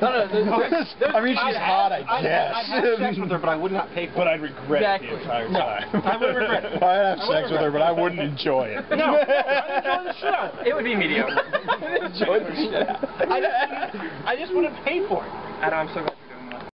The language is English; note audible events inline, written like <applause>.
No, no, there's, <laughs> there's, there's, I mean, she's I, hot, I I'd, guess. I'd have sex with her, but I would not pay for But it. I'd regret Exactly. it the entire time. No. I would regret it. I'd <laughs> have I sex with her, but I wouldn't enjoy it. No, I'd enjoy the shit out of it. It would be mediocre. <laughs> enjoy the shit. out I just, I just wouldn't pay for it. And I'm so glad.